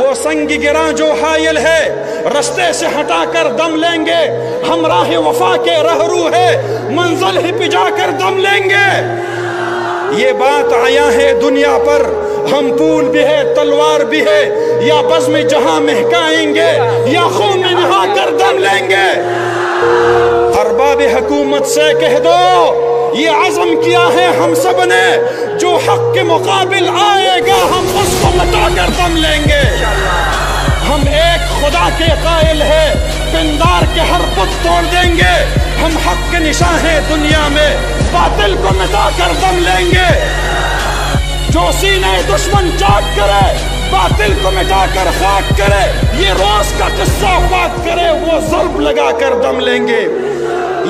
وہ سنگ گراں جو حائل ہے، رستے سے ہٹا کر دم لیں گے۔ ہم راہ وفا کے رہرو ہے، منزل ہی پجا کر دم لیں گے۔ یہ بات آیا ہے دنیا پر۔ ہم پول بھی ہے، تلوار بھی ہے، یا بزم جہاں مہکائیں گے، یا خون میں نہا کر دم لیں گے۔ ارباب حکومت سے کہہ دو، یہ عزم کیا ہے ہم سب نے۔ جو حق کے مقابل آئے گا، ہم اس کو مٹا کر دم لیں گے ایک کے قائل ہے، پندار کے ہر پت توڑ دیں گے۔ ہم حق کے نشاں ہیں دنیا میں، باطل کو مٹا کر دم لیں گے۔ جو سینے دشمن چاک کرے، باطل کو مٹا کر خاک کرے، یہ روز کا قصہ بات کرے، وہ ضرب لگا کر دم لیں گے۔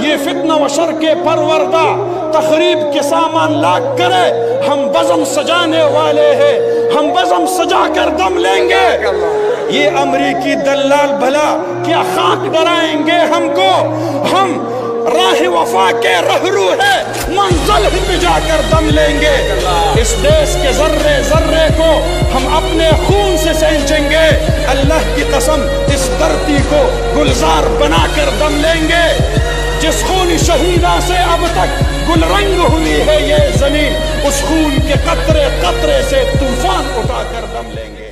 یہ فتنہ و شر کے پروردہ، تخریب کے سامان لاکھ کرے۔ ہم بزم سجانے والے ہیں، ہم بزم سجا کر دم لیں گے۔ یہ امریکی دلال بھلا کیا خاک ڈرائیں گے ہم کو؟ ہم راہ وفا کے رہرو ہے منزل ہی جا کر دم لیں گے۔ اس دیش کے ذرے ذرے کو ہم اپنے خون سے سینچیں گے۔ اللہ کی قسم، اس دھرتی کو گلزار بنا کر دم لیں گے۔ جس خون شہیدہ سے اب تک گل رنگ ہوئی ہے یہ زمین، اس خون کے قطرے قطرے سے طوفان اٹھا کر دم لیں گے۔